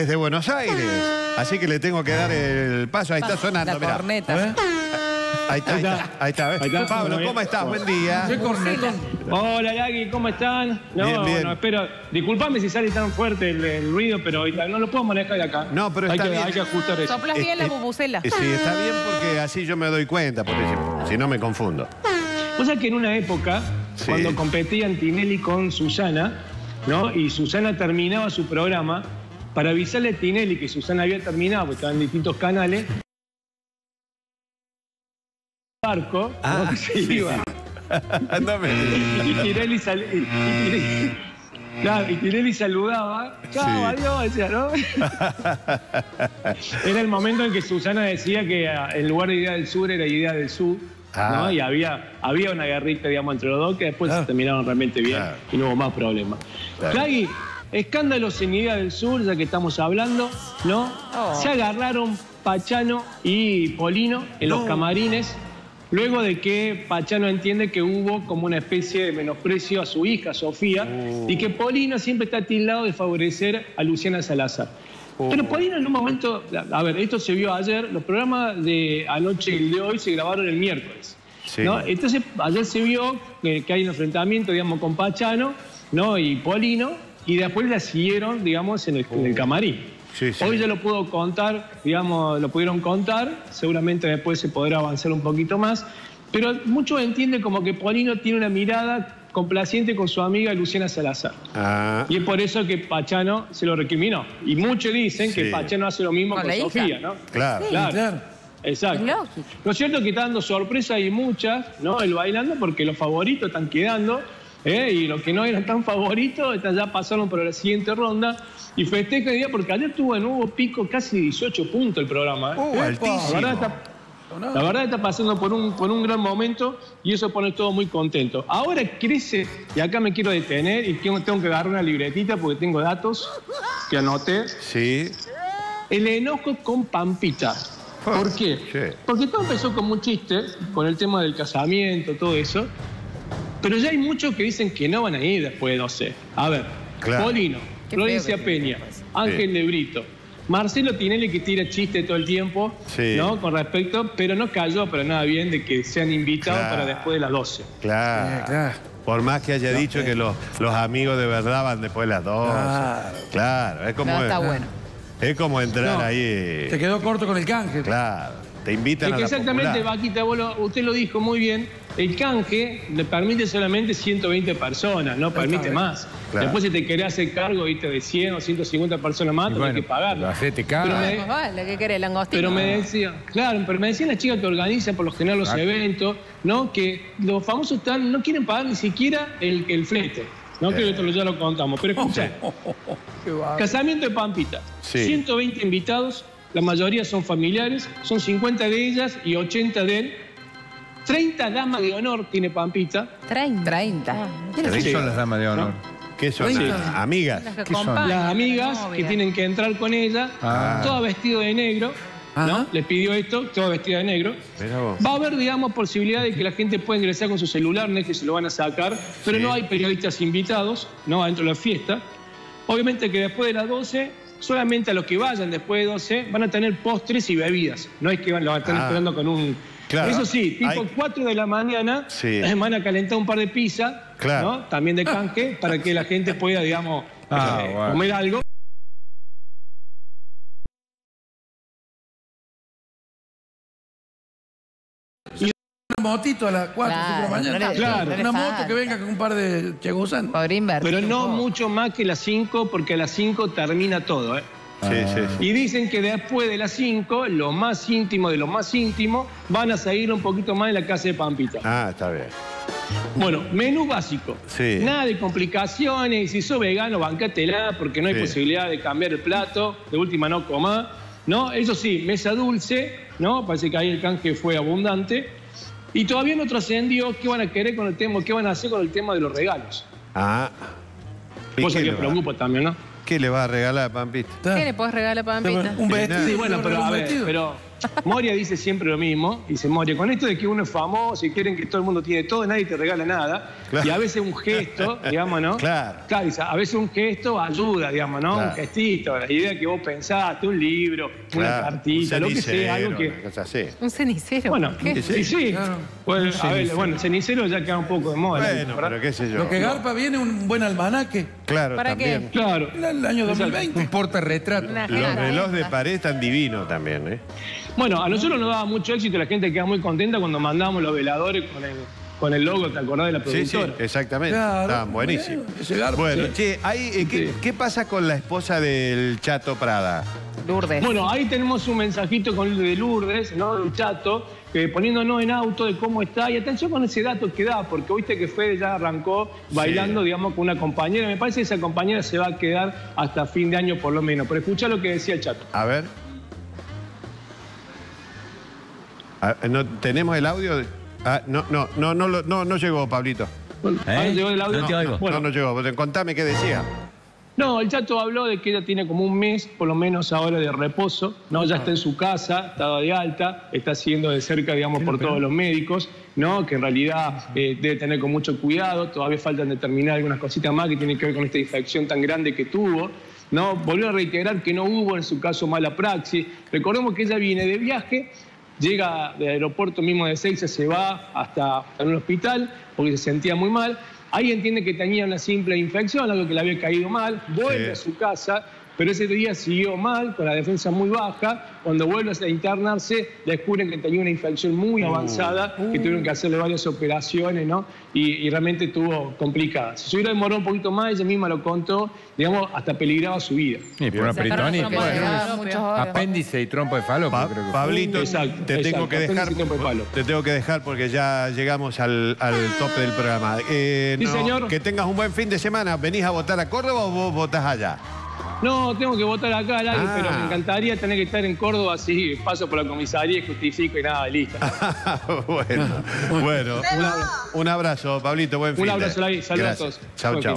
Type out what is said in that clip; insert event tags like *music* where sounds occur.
desde Buenos Aires. Así que le tengo que dar el paso. Ahí está sonando, La mirá. corneta. Ahí está, ahí está. Ahí está, ¿ves? Ahí está. Pablo, ¿cómo estás? Buen día. ¿Qué cornetón? Hola, Yagi, ¿cómo están? No, Bien, bien. bueno, espero. Disculpame si sale tan fuerte el, el ruido, pero ahorita no lo puedo manejar de acá. No, pero hay está que, bien. Hay que ajustar eso. Soplas bien la Eh, eh, bubucela. Sí, está bien porque así yo me doy cuenta, porque si, si no me confundo. Vos sabés que en una época, Sí. cuando competían Tinelli con Susana, ¿no? Y Susana terminaba su programa, para avisarle a Tinelli que Susana había terminado, porque estaban en distintos canales, barco, ¿no? Ah, *laughs* que se iba. *laughs* Y Tinelli, sal- y- claro, y Tinelli saludaba. Chao, Sí. adiós, decía, ¿no? *laughs* era el momento en que Susana decía que ah, en lugar de idea del sur era idea del sur. Ah. ¿no? Y había, había una guerrita, digamos, entre los dos que después se terminaron realmente bien y no hubo más problemas. Claro. Clagui, escándalos en idea del sur, ya que estamos hablando, ¿no? Oh. Se agarraron Pachano y Polino en los camarines. Luego de que Pachano entiende que hubo como una especie de menosprecio a su hija, Sofía, Oh. y que Polino siempre está tildado de favorecer a Luciana Salazar. Oh. Pero Polino en un momento, a ver, esto se vio ayer, los programas de anoche y el de hoy se grabaron el miércoles. Sí. ¿no? Entonces, ayer se vio que, que hay un enfrentamiento, digamos, con Pachano ¿no? y Polino, y después la siguieron, digamos, en el, en el camarín. Sí, sí. Hoy ya lo puedo contar, digamos, lo pudieron contar, seguramente después se podrá avanzar un poquito más, pero muchos entienden como que Polino tiene una mirada complaciente con su amiga Luciana Salazar. Ah, Y es por eso que Pachano se lo recriminó. Y muchos dicen que Sí. Pachano hace lo mismo Con con. Sofía, ¿no? claro. Sí. Claro. Claro. Exacto. Lógico. Lo cierto es que está dando sorpresa y muchas, ¿no? El bailando, porque los favoritos están quedando, ¿eh? y los que no eran tan favoritos ya pasaron por la siguiente ronda. Y festeja el día porque ayer tuvo de nuevo pico casi 18 puntos el programa. ¿eh? Uh, La verdad está, la verdad está pasando por un, por un gran momento y eso pone todo muy contento. Ahora crece, y acá me quiero detener y tengo tengo que agarrar una libretita porque tengo datos que anoté. Sí. El enojo con Pampita. ¿Por qué? Sí. Porque todo empezó como un chiste, con el tema del casamiento, todo eso. Pero ya hay muchos que dicen que no van a ir después de 12. A ver, Claro. Polino, Qué Florencia Peña, Ángel de Brito, Marcelo Tinelli que tira chiste todo el tiempo, Sí. ¿no? Con respecto, pero no cayó para nada bien de que sean invitados Claro. para después de las 12. Claro. Claro. Por más que haya dicho que los, los amigos de verdad van después de las dos. Claro. Claro, es como, No, está bueno. es como entrar No. ahí. Te quedó corto con el canje. Claro, te invitan Es a que la exactamente, popular. Vaquita, vos lo- usted lo dijo muy bien, el canje le permite solamente 120 personas, no permite bien. más. Claro. Después si te querés hacer cargo ¿viste? de 100 o 150 personas más, tenés que pagar. hacete caro. Pero me- Más vale, ¿qué querés? Langostino. Pero me decía, claro, pero me decían las chicas que organizan por lo general los eventos, ¿no? Que los famosos están, no quieren pagar ni siquiera el, el flete. No creo que esto lo- ya lo contamos, pero escucha. *laughs* Casamiento de Pampita. Sí. 120 invitados, la mayoría son familiares, son 50 de ellas y 80 de él. 30 damas de honor tiene Pampita. 30. 30. ¿Qué Sí. son las damas de honor? ¿Qué son? Sí. Amigas. Las que ¿Qué son? acompañan, Las amigas que tienen que entrar con ella, Ah. todas vestidas de negro, Ajá. ¿no? Les pidió esto, todas vestidas de negro. Va a haber, digamos, posibilidad de que la gente pueda ingresar con su celular, no es que se lo van a sacar, pero Sí. no hay periodistas invitados, ¿no? Adentro de la fiesta. Obviamente que después de las 12, solamente a los que vayan después de 12 van a tener postres y bebidas. No es que van, lo van a estar Ah. esperando con un... Claro. Eso sí, tipo Hay- 4 de la mañana Sí. van a calentar un par de pizzas, Claro. ¿no? También de canje, para que la gente pueda, digamos, Ah, eh, bueno. comer algo. Una motito a las 4 Claro, de la mañana. Claro. Una moto que venga con un par de invertir Pero no mucho más que las 5, porque a las 5 termina todo, ¿eh? Sí, sí, sí. Y dicen que después de las 5, lo más íntimo de lo más íntimo, van a seguir un poquito más en la casa de Pampita. Ah, está bien. Bueno, menú básico. Sí. Nada de complicaciones. Si sos vegano, bancátela, porque no hay Sí. posibilidad de cambiar el plato. De última, no coma. ¿No? Eso sí, mesa dulce, ¿no? Parece que ahí el canje fue abundante. Y todavía no trascendió qué van a querer con el tema, qué van a hacer con el tema de los regalos. Ah. ¿Y Cosa que preocupa también, ¿no? ¿Qué le va a regalar a Pampita? ¿Qué le podés regalar a Pampita? Un vestido. Sí, bueno, pero a un ver, vestido. pero Moria dice siempre lo mismo. Dice Moria, con esto de que uno es famoso y quieren que todo el mundo tiene todo, nadie te regala nada. Claro. Y a veces un gesto, *laughs* digamos, ¿no? Claro. dice, a veces un gesto ayuda, digamos, ¿no? Claro. Un gestito, la idea que vos pensaste, un libro, una Claro, cartita, un lo que sea, algo que. una cosa así. Un cenicero. Bueno, ¿por qué? sí, sí. Claro. Bueno, a ver, cenicero. bueno, el cenicero ya queda un poco de moda. Bueno, ¿verdad? pero qué sé yo. Lo que garpa viene un buen almanaque. Claro, ¿Para qué? también. Claro. Era el año 2020. Un portarretrato. Los relojes de esta. pared están divinos también, ¿eh? Bueno, a nosotros nos daba mucho éxito, la gente queda muy contenta cuando mandamos los veladores con el, con el logo, ¿te acordás de la Sí, sí, productora? exactamente. Claro. Estaban buenísimos. Bueno, che, ahí, eh, ¿qué, Sí. qué pasa con la esposa del Chato Prada? Lourdes. Bueno, ahí tenemos un mensajito con de Lourdes, ¿no? Del chato, que poniéndonos en auto de cómo está. Y atención con ese dato que da, porque viste que Fede ya arrancó bailando, digamos, con una compañera. Me parece que esa compañera se va a quedar hasta fin de año por lo menos. Pero escucha lo que decía el chato. A ver. Ah, ¿no, ¿Tenemos el audio? Ah, no, no, no, no, no, no llegó, Pablito. ¿Eh? llegó el audio. No te oigo. Bueno, No, no llegó. Contame qué decía. No, el chato habló de que ella tiene como un mes, por lo menos ahora, de reposo. No, ya está en su casa, está de alta, está siguiendo de cerca, digamos, por todos los médicos, ¿no? Que en realidad eh, debe tener con mucho cuidado. Todavía faltan determinar algunas cositas más que tienen que ver con esta infección tan grande que tuvo. ¿no? Volvió a reiterar que no hubo en su caso mala praxis. Recordemos que ella viene de viaje, llega del aeropuerto mismo de Seiza, se va hasta, un hospital porque se sentía muy mal. Ahí entiende que tenía una simple infección, algo que le había caído mal, vuelve Sí. a su casa, pero ese día siguió mal, con la defensa muy baja. Cuando vuelve a internarse, descubren que tenía una infección muy avanzada, que tuvieron que hacerle varias operaciones, ¿no? Y, y realmente estuvo complicada. Si se hubiera demorado un poquito más, ella misma lo contó, digamos, hasta peligraba su vida. Sí, por una peritonita. Bueno. Apéndice y trompo de falo. Pa- creo que fue. Pablito, Exacto, te tengo exacto, que dejar. y de. Te tengo que dejar porque ya llegamos al, al tope del programa. Eh, Sí, señor. Que tengas un buen fin de semana. ¿Venís a votar a Córdoba o vos votás allá? No, tengo que votar acá al aire, Ah. pero me encantaría tener que estar en Córdoba así, paso por la comisaría, justifico y nada, listo. *laughs* bueno, bueno. Un, un abrazo, Pablito. Buen fin. de- abrazo. Saludos a todos. Chau, chau.